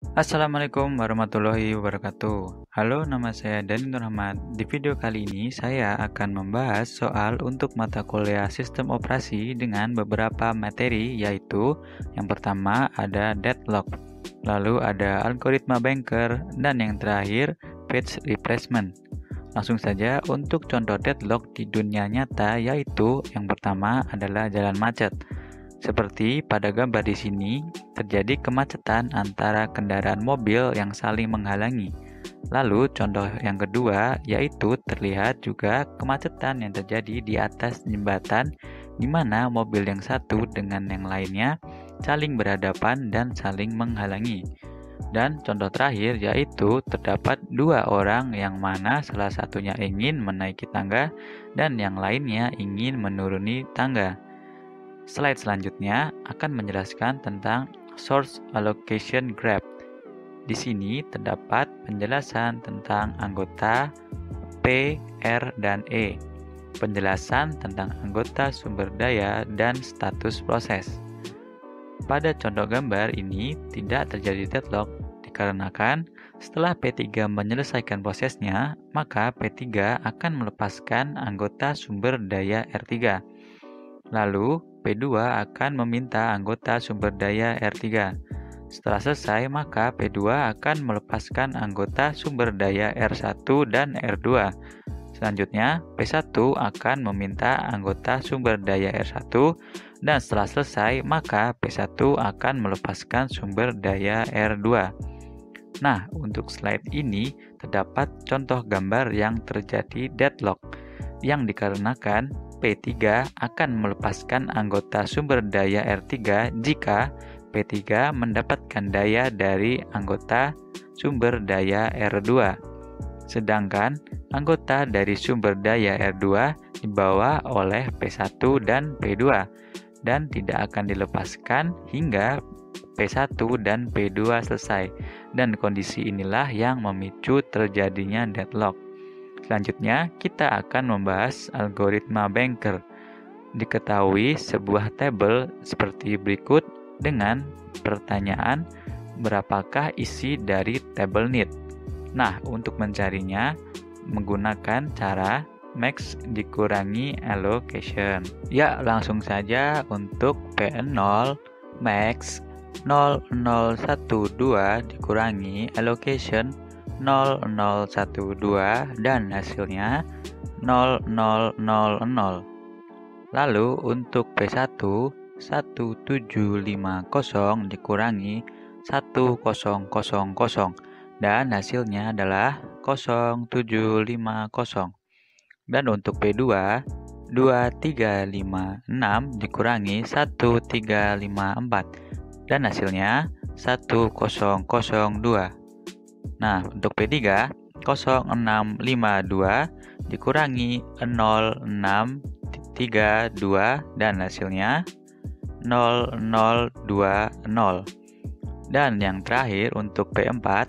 Assalamualaikum warahmatullahi wabarakatuh. Halo, nama saya Dani Nurhmat. Di video kali ini saya akan membahas soal untuk mata kuliah sistem operasi dengan beberapa materi yaitu yang pertama ada deadlock, lalu ada algoritma banker, dan yang terakhir page replacement. Langsung saja untuk contoh deadlock di dunia nyata yaitu yang pertama adalah jalan macet. Seperti pada gambar di sini, terjadi kemacetan antara kendaraan mobil yang saling menghalangi. Lalu contoh yang kedua yaitu terlihat juga kemacetan yang terjadi di atas jembatan di mana mobil yang satu dengan yang lainnya saling berhadapan dan saling menghalangi. Dan contoh terakhir yaitu terdapat dua orang yang mana salah satunya ingin menaiki tangga dan yang lainnya ingin menuruni tangga. Slide selanjutnya akan menjelaskan tentang source allocation graph. Di sini terdapat penjelasan tentang anggota P, R, dan E. Penjelasan tentang anggota sumber daya dan status proses. Pada contoh gambar ini tidak terjadi deadlock dikarenakan setelah P3 menyelesaikan prosesnya, maka P3 akan melepaskan anggota sumber daya R3. Lalu, P2 akan meminta anggota sumber daya R3. Setelah selesai, maka P2 akan melepaskan anggota sumber daya R1 dan R2. Selanjutnya, P1 akan meminta anggota sumber daya R1 dan setelah selesai, maka P1 akan melepaskan sumber daya R2. Nah, untuk slide ini terdapat contoh gambar yang terjadi deadlock yang dikarenakan P3 akan melepaskan anggota sumber daya R3 jika P3 mendapatkan daya dari anggota sumber daya R2. Sedangkan anggota dari sumber daya R2 dibawa oleh P1 dan P2 dan tidak akan dilepaskan hingga P1 dan P2 selesai. Dan kondisi inilah yang memicu terjadinya deadlock. Selanjutnya, kita akan membahas algoritma banker. Diketahui sebuah tabel seperti berikut dengan pertanyaan berapakah isi dari tabel need. Nah, untuk mencarinya menggunakan cara max dikurangi allocation. Ya, langsung saja untuk P0 max 0012 dikurangi allocation 0012 dan hasilnya 0000. Lalu untuk P1 1750 dikurangi 1000 dan hasilnya adalah 0750. Dan untuk P2 2356 dikurangi 1354 dan hasilnya 1002. Nah, untuk P3 0652 dikurangi 0632 dan hasilnya 0020. Dan yang terakhir untuk P4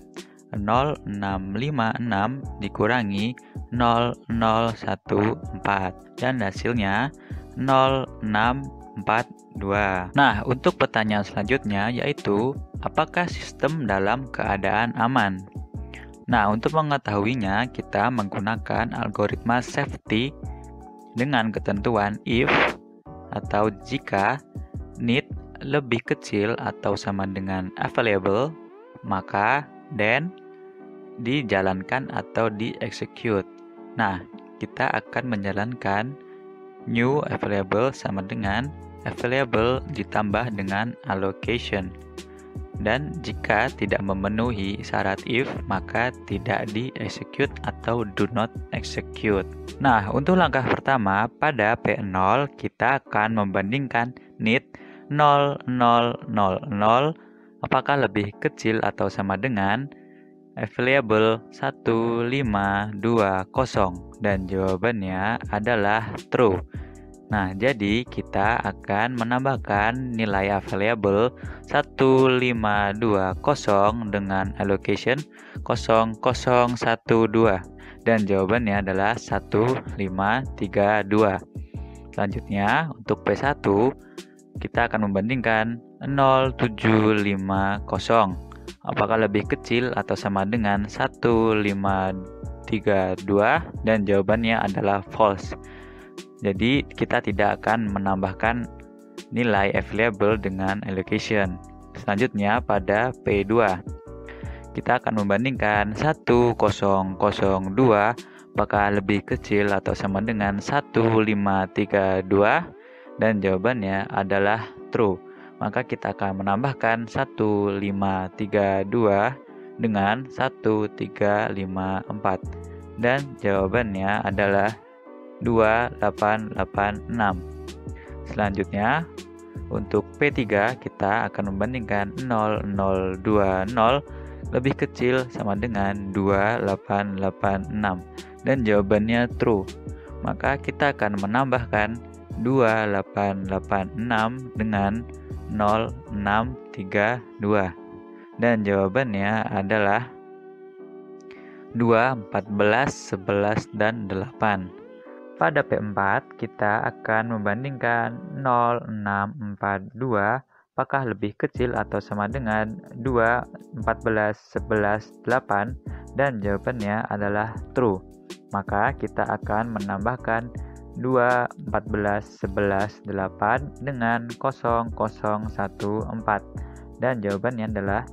0656 dikurangi 0014 dan hasilnya 0642. Nah, untuk pertanyaan selanjutnya yaitu apakah sistem dalam keadaan aman? Nah, untuk mengetahuinya, kita menggunakan algoritma safety dengan ketentuan if atau jika need lebih kecil atau sama dengan available, maka then dijalankan atau di-execute. Nah, kita akan menjalankan new available sama dengan available ditambah dengan allocation dan jika tidak memenuhi syarat if maka tidak di-execute atau do not execute. Nah, untuk langkah pertama pada P0 kita akan membandingkan need 0000 apakah lebih kecil atau sama dengan available 1520 dan jawabannya adalah true. Nah, jadi kita akan menambahkan nilai available 1520 dengan allocation 0012 dan jawabannya adalah 1532. Selanjutnya, untuk P1 kita akan membandingkan 0750 apakah lebih kecil atau sama dengan 1532 dan jawabannya adalah false. Jadi kita tidak akan menambahkan nilai available dengan allocation. Selanjutnya pada P2 kita akan membandingkan 1002 apakah lebih kecil atau sama dengan 1532 dan jawabannya adalah true. Maka kita akan menambahkan 1532 dengan 1354 dan jawabannya adalah 2886. Selanjutnya untuk P3 kita akan membandingkan 0020 lebih kecil sama dengan 2886 dan jawabannya true. Maka kita akan menambahkan 2886 dengan 0632 dan jawabannya adalah 2, 14, 11, dan 8. Pada P4 kita akan membandingkan 0642 apakah lebih kecil atau sama dengan 2, 14, 11, 8 dan jawabannya adalah true. Maka kita akan menambahkan 2, 14, 11, 8 dengan 0014 dan jawabannya adalah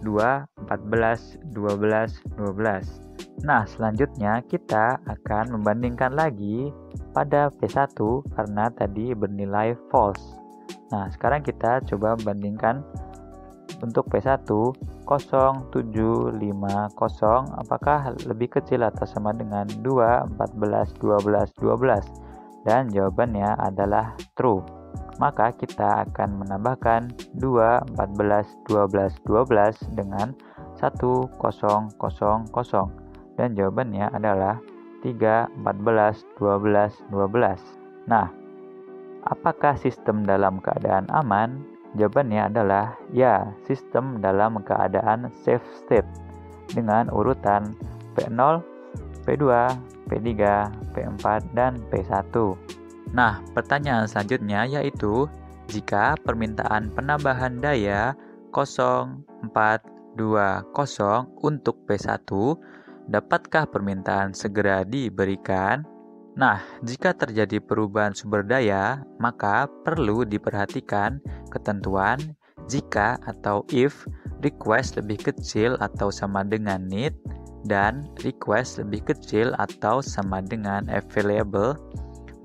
2, 14, 12, 12. Nah, selanjutnya kita akan membandingkan lagi pada P1 karena tadi bernilai false. Nah, sekarang kita coba bandingkan untuk P1 0750 apakah lebih kecil atau sama dengan 2, 14, 12, 12 dan jawabannya adalah true. Maka kita akan menambahkan 2, 14, 12, 12 dengan 1, 0, 0, 0 dan jawabannya adalah 3, 14, 12, 12 nah apakah sistem dalam keadaan aman? Jawabannya adalah ya, sistem dalam keadaan safe state. Dengan urutan P0, P2, P3, P4, dan P1. Nah, pertanyaan selanjutnya yaitu jika permintaan penambahan daya 0420 untuk P1, dapatkah permintaan segera diberikan? Nah, jika terjadi perubahan sumber daya, maka perlu diperhatikan ketentuan jika atau if request lebih kecil atau sama dengan need dan request lebih kecil atau sama dengan available,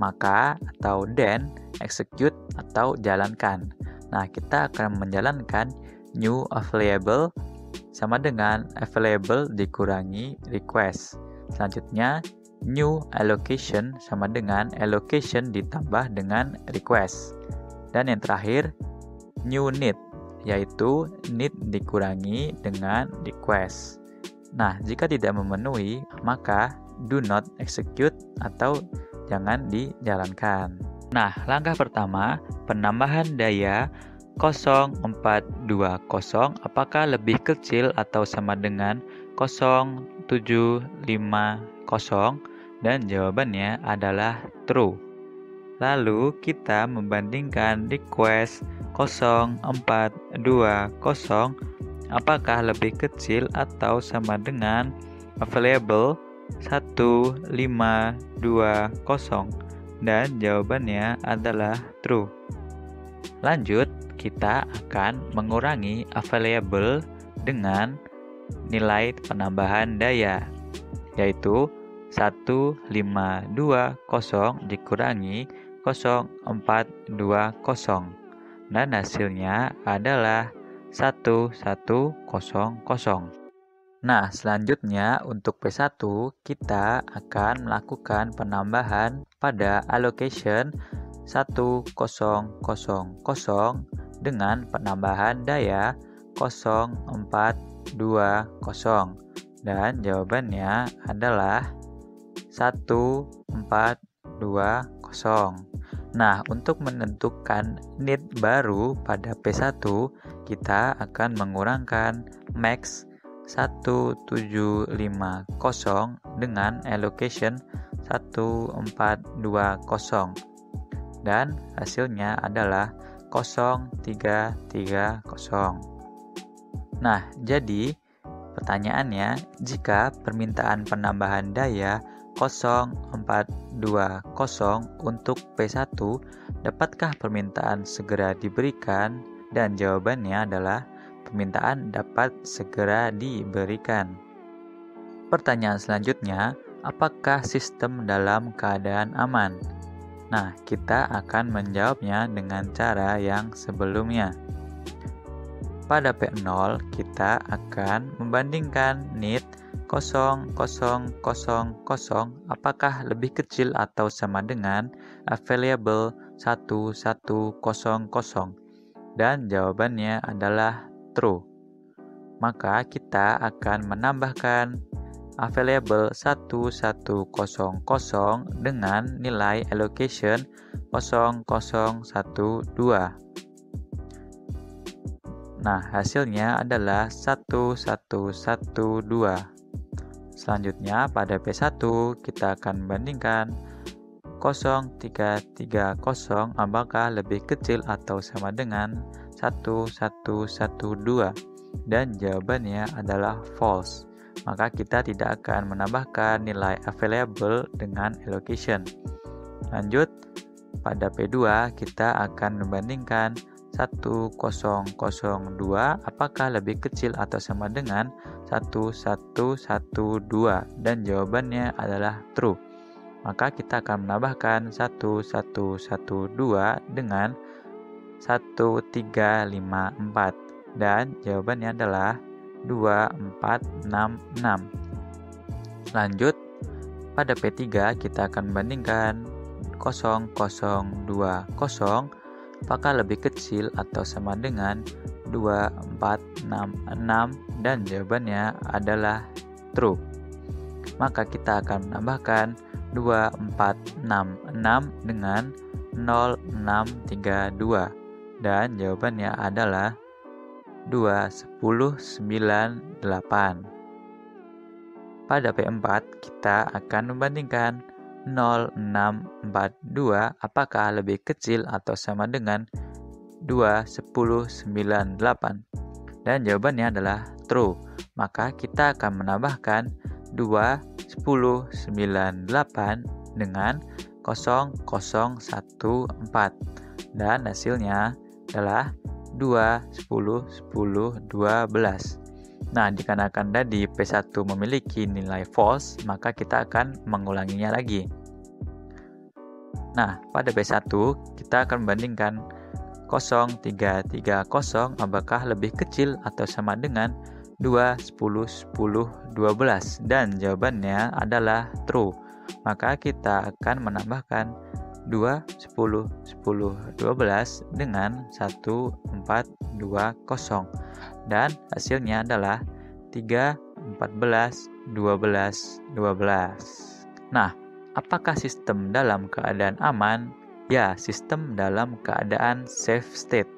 maka atau then execute atau jalankan. Nah, kita akan menjalankan new available sama dengan available dikurangi request. Selanjutnya new allocation sama dengan allocation ditambah dengan request. Dan yang terakhir, new need, yaitu need dikurangi dengan request. Nah, jika tidak memenuhi, maka do not execute atau jangan dijalankan. Nah, langkah pertama, penambahan daya 0420 apakah lebih kecil atau sama dengan 0750 dan jawabannya adalah true. Lalu kita membandingkan request 0420 apakah lebih kecil atau sama dengan available 1520 dan jawabannya adalah true. Lanjut, kita akan mengurangi available dengan nilai penambahan daya yaitu 1520 dikurangi 0420 dan hasilnya adalah 1100. Nah, selanjutnya untuk P1 kita akan melakukan penambahan pada allocation 1000 dengan penambahan daya 0420 dan jawabannya adalah 1420. Nah, untuk menentukan need baru pada P1, kita akan mengurangkan max 1750 dengan allocation 1420 dan hasilnya adalah 0330. Nah, jadi pertanyaannya, jika permintaan penambahan daya 0420 untuk P1, dapatkah permintaan segera diberikan? Dan jawabannya adalah permintaan dapat segera diberikan. Pertanyaan selanjutnya, apakah sistem dalam keadaan aman? Nah, kita akan menjawabnya dengan cara yang sebelumnya. Pada P0, kita akan membandingkan NIT 0000 apakah lebih kecil atau sama dengan available 1100 dan jawabannya adalah true. Maka kita akan menambahkan available 1100 dengan nilai allocation 0012. Nah, hasilnya adalah 1112. Selanjutnya, pada P1 kita akan bandingkan 0330 apakah lebih kecil atau sama dengan 1112 dan jawabannya adalah false maka kita tidak akan menambahkan nilai available dengan allocation. Lanjut, pada P2 kita akan membandingkan 1002 apakah lebih kecil atau sama dengan 1112 dan jawabannya adalah true. Maka kita akan menambahkan 1112 dengan 1354 dan jawabannya adalah 2466. Lanjut, pada P3 kita akan bandingkan 0020 apakah lebih kecil atau sama dengan 2466 dan jawabannya adalah true. Maka kita akan menambahkan 2466 dengan 0632 dan jawabannya adalah 2, 10, 9, 8. Pada P4, kita akan membandingkan 0, 6, 4, 2 apakah lebih kecil atau sama dengan 2, 10, 9, 8. Dan jawabannya adalah true. Maka kita akan menambahkan 2, 10, 9, 8 dengan 0, 0, 1, 4. Dan hasilnya adalah 2, 10, 10, 12. Nah, dikarenakan tadi P1 memiliki nilai false, maka kita akan mengulanginya lagi. Nah, pada P1 kita akan membandingkan 0330 apakah lebih kecil atau sama dengan 2, 10, 10, 12 dan jawabannya adalah true. Maka kita akan menambahkan 2, 10, 10, 12 dengan 1, 4, 2, 0 dan hasilnya adalah 3, 14, 12, 12 Nah, apakah sistem dalam keadaan aman? Ya, sistem dalam keadaan safe state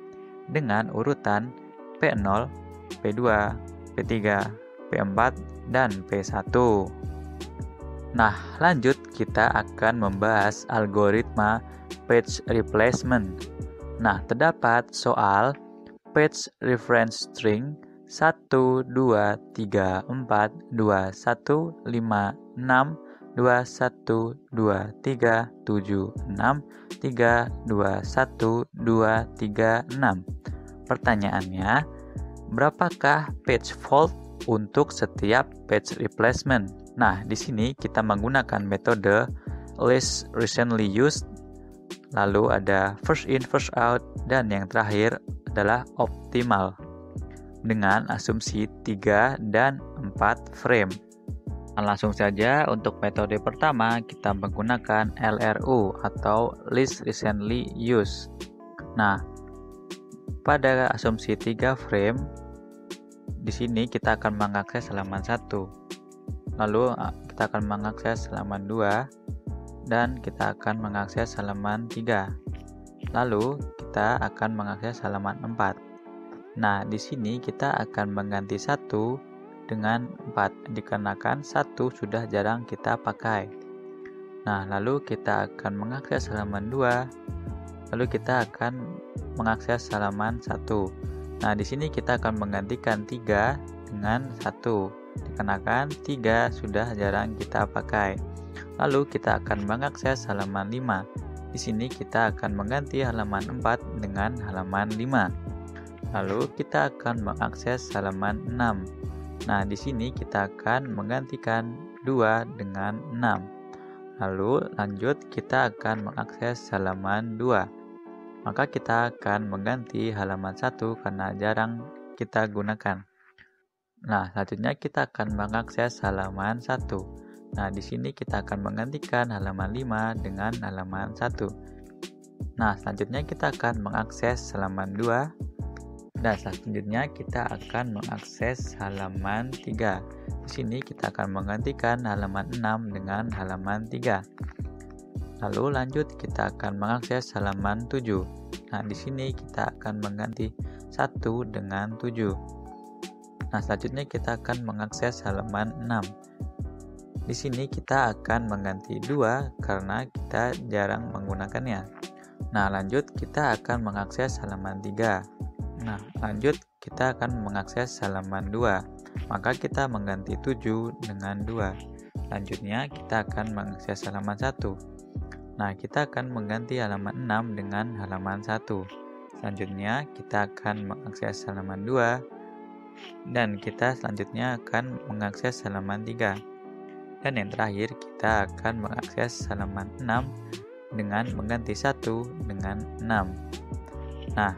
dengan urutan P0, P2, P3, P4, dan P1 Nah, lanjut kita akan membahas algoritma page replacement. Nah, terdapat soal page reference string 1 2 3 4 2 1 5 6 2 1 2 3 7 6 3 2 1 2 3 6. Pertanyaannya, berapakah page fault untuk setiap page replacement? Nah, di sini kita menggunakan metode least recently used, lalu ada first in, first out, dan yang terakhir adalah optimal dengan asumsi 3 dan 4 frame. Nah, langsung saja untuk metode pertama kita menggunakan LRU atau least recently used. Nah, pada asumsi 3 frame di sini kita akan mengakses halaman 1 lalu kita akan mengakses halaman 2 dan kita akan mengakses halaman 3 lalu kita akan mengakses halaman 4 nah di sini kita akan mengganti satu dengan 4 dikarenakan satu sudah jarang kita pakai. Nah lalu kita akan mengakses halaman 2 lalu kita akan mengakses halaman 1 Nah, di sini kita akan menggantikan 3 dengan 1 dikarenakan 3 sudah jarang kita pakai. Lalu kita akan mengakses halaman 5. Di sini kita akan mengganti halaman 4 dengan halaman 5. Lalu kita akan mengakses halaman 6. Nah, di sini kita akan menggantikan 2 dengan 6. Lalu lanjut kita akan mengakses halaman 2 maka kita akan mengganti halaman 1 karena jarang kita gunakan. Nah, selanjutnya kita akan mengakses halaman 1. Nah, di sini kita akan menggantikan halaman 5 dengan halaman 1. Nah, selanjutnya kita akan mengakses halaman 2 dan selanjutnya kita akan mengakses halaman 3. Di sini kita akan menggantikan halaman 6 dengan halaman 3. Lalu lanjut kita akan mengakses halaman 7. Nah, di sini kita akan mengganti 1 dengan 7. Nah, selanjutnya kita akan mengakses halaman 6. Di sini kita akan mengganti 2 karena kita jarang menggunakannya. Nah, lanjut kita akan mengakses halaman 3. Nah, lanjut kita akan mengakses halaman 2. Maka kita mengganti 7 dengan 2. Selanjutnya kita akan mengakses halaman 1. Nah, kita akan mengganti halaman 6 dengan halaman 1. Selanjutnya, kita akan mengakses halaman 2 dan kita selanjutnya akan mengakses halaman 3. Dan yang terakhir, kita akan mengakses halaman 6 dengan mengganti 1 dengan 6. Nah,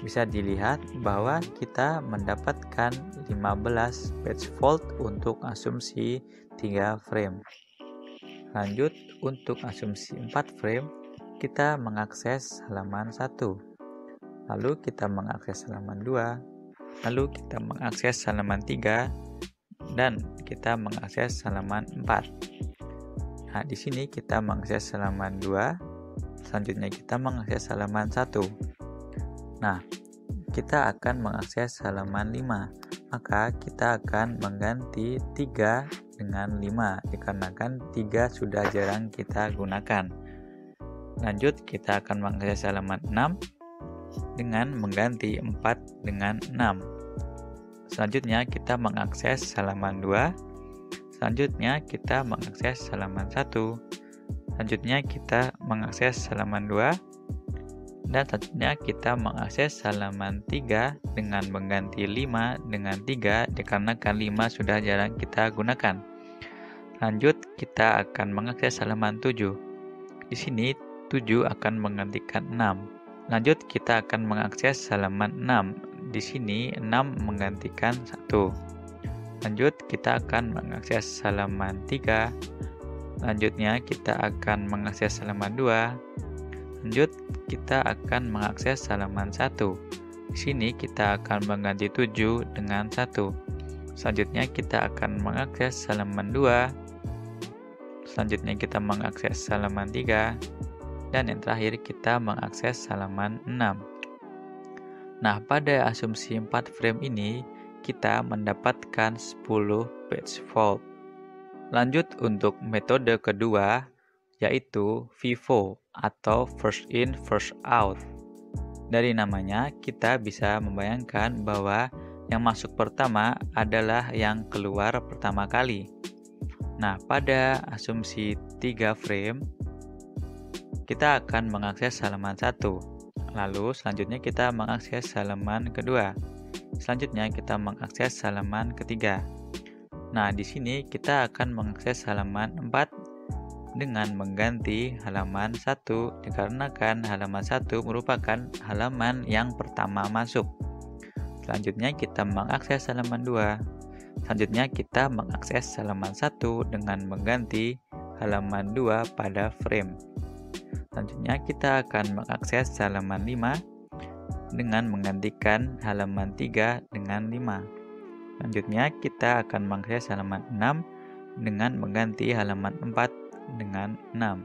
bisa dilihat bahwa kita mendapatkan 15 page fault untuk asumsi 3 frame. Lanjut, untuk asumsi 4 frame, kita mengakses halaman 1. Lalu kita mengakses halaman 2. Lalu kita mengakses halaman 3 dan kita mengakses halaman 4. Nah, di sini kita mengakses halaman 2. Selanjutnya kita mengakses halaman 1. Nah, kita akan mengakses halaman 5. Maka kita akan mengganti 3 dengan 5 dikarenakan 3 sudah jarang kita gunakan. Lanjut kita akan mengakses halaman 6 dengan mengganti 4 dengan 6. Selanjutnya kita mengakses halaman 2. Selanjutnya kita mengakses halaman 1. Selanjutnya kita mengakses halaman 2 dan selanjutnya kita mengakses halaman 3 dengan mengganti 5 dengan 3 dikarenakan 5 sudah jarang kita gunakan. Lanjut, kita akan mengakses halaman 7. Di sini 7 akan menggantikan 6. Lanjut, kita akan mengakses halaman 6. Di sini 6 menggantikan 1. Lanjut, kita akan mengakses halaman 3. Lanjutnya, kita akan mengakses halaman 2. Lanjut, kita akan mengakses halaman 1. Di sini kita akan mengganti 7 dengan 1. Selanjutnya kita akan mengakses halaman 2 Selanjutnya kita mengakses halaman 3 dan yang terakhir kita mengakses halaman 6. Nah, pada asumsi 4 frame ini kita mendapatkan 10 page fault. Lanjut untuk metode kedua yaitu FIFO atau first in first out. Dari namanya kita bisa membayangkan bahwa yang masuk pertama adalah yang keluar pertama kali. Nah, pada asumsi 3 frame, kita akan mengakses halaman 1. Lalu selanjutnya kita mengakses halaman kedua. Selanjutnya kita mengakses halaman ketiga. Nah, di sini kita akan mengakses halaman 4 dengan mengganti halaman 1 dikarenakan halaman 1 merupakan halaman yang pertama masuk. Selanjutnya kita mengakses halaman 2. Selanjutnya kita mengakses halaman 1 dengan mengganti halaman 2 pada frame. Selanjutnya kita akan mengakses halaman 5 dengan menggantikan halaman 3 dengan 5. Selanjutnya kita akan mengakses halaman 6 dengan mengganti halaman 4 dengan 6.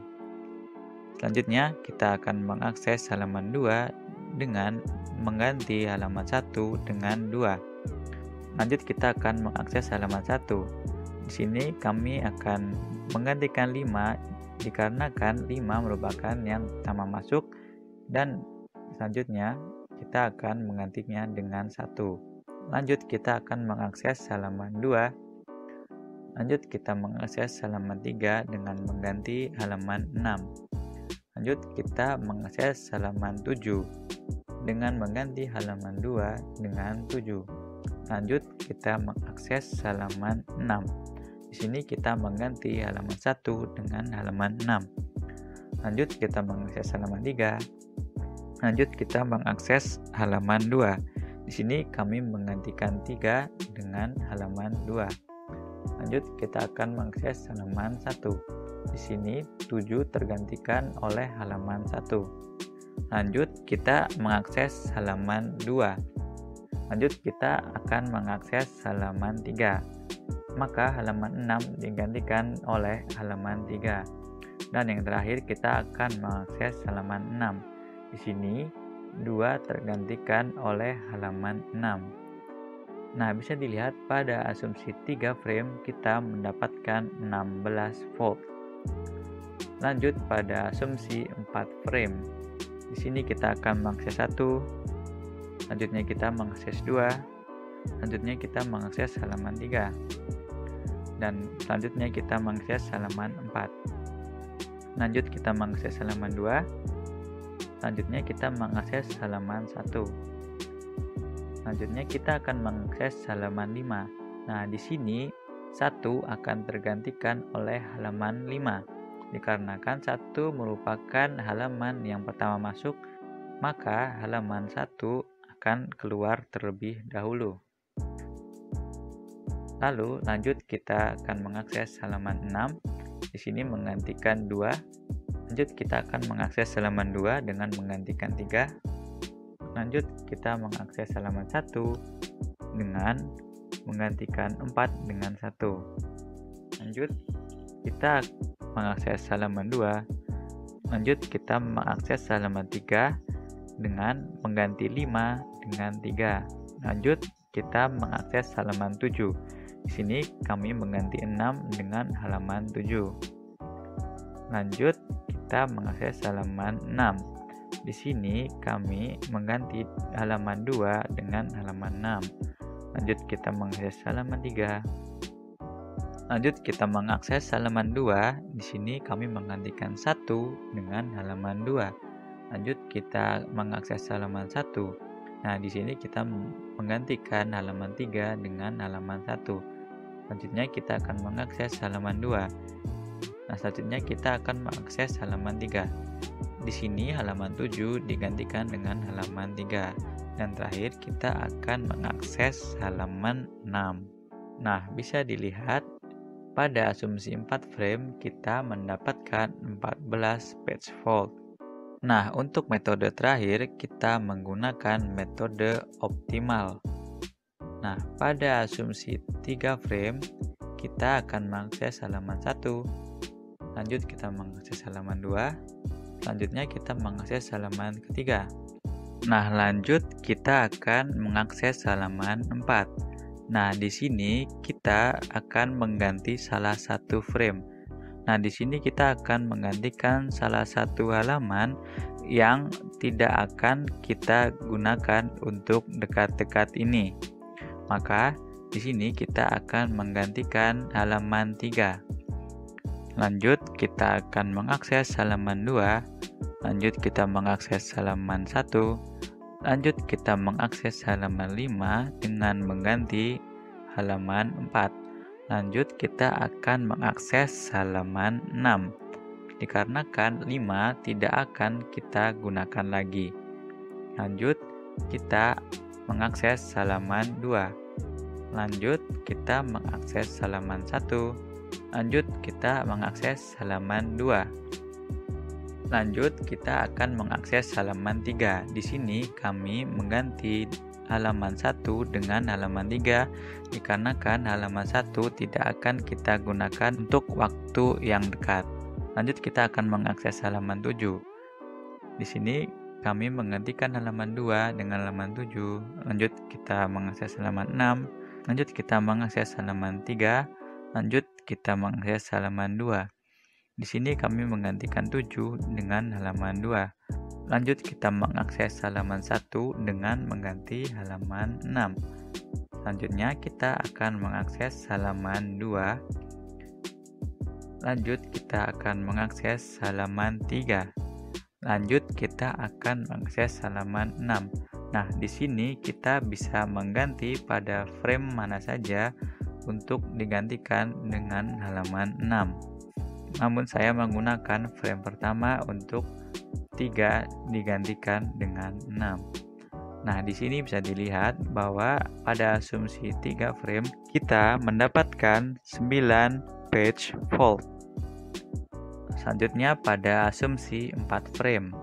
Selanjutnya kita akan mengakses halaman 2 dengan mengganti halaman 1 dengan 2. Lanjut kita akan mengakses halaman 1. Di sini kami akan menggantikan 5 dikarenakan 5 merupakan yang pertama masuk dan selanjutnya kita akan menggantinya dengan satu. Lanjut kita akan mengakses halaman 2. Lanjut kita mengakses halaman 3 dengan mengganti halaman 6. Lanjut kita mengakses halaman 7 dengan mengganti halaman 2 dengan 7. Lanjut kita mengakses halaman 6. Di sini kita mengganti halaman 1 dengan halaman 6. Lanjut kita mengakses halaman 3. Lanjut kita mengakses halaman 2. Di sini kami menggantikan 3 dengan halaman 2. Lanjut kita akan mengakses halaman 1. Di sini 7 tergantikan oleh halaman 1. Lanjut kita mengakses halaman 2. Lanjut kita akan mengakses halaman 3. Maka halaman 6 digantikan oleh halaman 3. Dan yang terakhir kita akan mengakses halaman 6. Di sini 2 tergantikan oleh halaman 6. Nah, bisa dilihat pada asumsi 3 frame kita mendapatkan 16 volt. Lanjut pada asumsi 4 frame. Di sini kita akan mengakses 1, selanjutnya kita mengakses 2, selanjutnya kita mengakses halaman 3, dan selanjutnya kita mengakses halaman 4. Lanjut kita mengakses halaman 2, Selanjutnya kita mengakses halaman 1. Selanjutnya kita akan mengakses halaman 5. Nah, di sini 1 akan tergantikan oleh halaman 5. Dikarenakan 1 merupakan halaman yang pertama masuk, maka halaman 1 akan keluar terlebih dahulu. Lalu lanjut kita akan mengakses halaman 6. Di sini menggantikan 2 Lanjut kita akan mengakses halaman 2 dengan menggantikan 3. Lanjut kita mengakses halaman 1 dengan menggantikan 4 dengan 1. Lanjut kita mengakses halaman 2. Lanjut kita mengakses halaman 3 dengan mengganti 5 dengan 3. Lanjut kita mengakses halaman 7. Di sini kami mengganti 6 dengan halaman 7. Lanjut kita mengakses halaman 6. Di sini kami mengganti halaman 2 dengan halaman 6. Lanjut kita mengakses halaman 3. Lanjut kita mengakses halaman 2. Di sini kami menggantikan 1 dengan halaman 2. Lanjut kita mengakses halaman 1. Nah, di sini kita menggantikan halaman 3 dengan halaman 1. Selanjutnya kita akan mengakses halaman 2. Nah, selanjutnya kita akan mengakses halaman 3. Di sini halaman 7 digantikan dengan halaman 3. Dan terakhir kita akan mengakses halaman 6. Nah, bisa dilihat pada asumsi 4 frame kita mendapatkan 14 page fault. Nah, untuk metode terakhir kita menggunakan metode optimal. Nah, pada asumsi 3 frame kita akan mengakses halaman 1, Lanjut kita mengakses halaman 2. Selanjutnya kita mengakses halaman ketiga. Nah, lanjut kita akan mengakses halaman 4. Nah, di sini kita akan mengganti salah satu frame. Nah, di sini kita akan menggantikan salah satu halaman yang tidak akan kita gunakan untuk dekat-dekat ini. Maka di sini kita akan menggantikan halaman 3. Lanjut, kita akan mengakses halaman 2. Lanjut, kita mengakses halaman 1. Lanjut, kita mengakses halaman 5 dengan mengganti halaman 4. Lanjut, kita akan mengakses halaman 6. Dikarenakan 5 tidak akan kita gunakan lagi. Lanjut, kita mengakses halaman 2. Lanjut, kita mengakses halaman 1 Lanjut kita mengakses halaman 2. Lanjut kita akan mengakses halaman 3. Di sini kami mengganti halaman 1 dengan halaman 3 dikarenakan halaman 1 tidak akan kita gunakan untuk waktu yang dekat. Lanjut kita akan mengakses halaman 7. Di sini kami menggantikan halaman 2 dengan halaman 7. Lanjut kita mengakses halaman 6. Lanjut kita mengakses halaman 3. Lanjut kita mengakses halaman 2. Di sini kami menggantikan 7 dengan halaman 2. Lanjut kita mengakses halaman 1 dengan mengganti halaman 6. Selanjutnya kita akan mengakses halaman 2. Lanjut kita akan mengakses halaman 3. Lanjut kita akan mengakses halaman 6. Nah, di sini kita bisa mengganti pada frame mana saja untuk digantikan dengan halaman 6. Namun saya menggunakan frame pertama untuk 3 digantikan dengan 6. Nah, di sini bisa dilihat bahwa pada asumsi 3 frame kita mendapatkan 9 page fault. Selanjutnya pada asumsi 4 frame.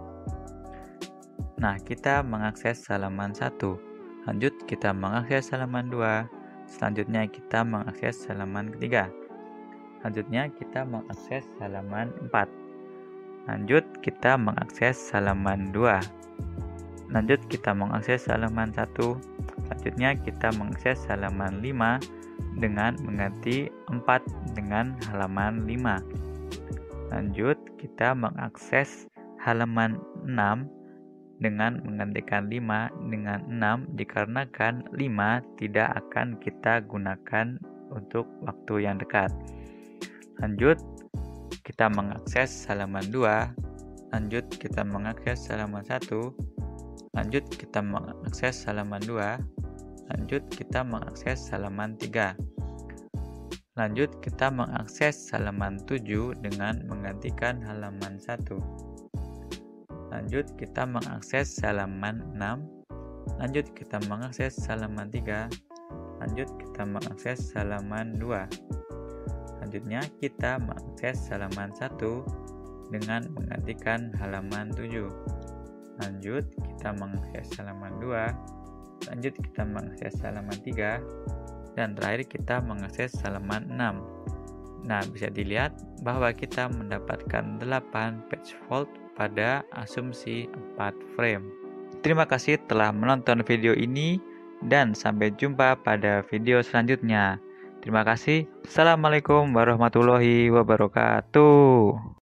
Nah, kita mengakses halaman 1. Lanjut kita mengakses halaman 2. Selanjutnya kita mengakses halaman ketiga. Selanjutnya kita mengakses halaman 4. Lanjut, kita mengakses halaman 2. Lanjut, kita mengakses halaman 1. Selanjutnya, kita mengakses halaman 5 dengan mengganti 4 dengan halaman 5. Lanjut, kita mengakses halaman 6 dengan menggantikan 5 dengan 6 dikarenakan 5 tidak akan kita gunakan untuk waktu yang dekat. Lanjut, kita mengakses halaman 2 lanjut kita mengakses halaman 1 lanjut kita mengakses halaman 2 lanjut kita mengakses halaman 3 lanjut kita mengakses halaman 7 dengan menggantikan halaman 1 lanjut kita mengakses halaman 6 lanjut kita mengakses halaman 3 lanjut kita mengakses halaman 2 Selanjutnya kita mengakses halaman 1 dengan menggantikan halaman 7. Lanjut kita mengakses halaman 2. Lanjut kita mengakses halaman 3 dan terakhir kita mengakses halaman 6. Nah, bisa dilihat bahwa kita mendapatkan 8 page fault pada asumsi 4 frame. Terima kasih telah menonton video ini dan sampai jumpa pada video selanjutnya. Terima kasih. Assalamualaikum warahmatullahi wabarakatuh.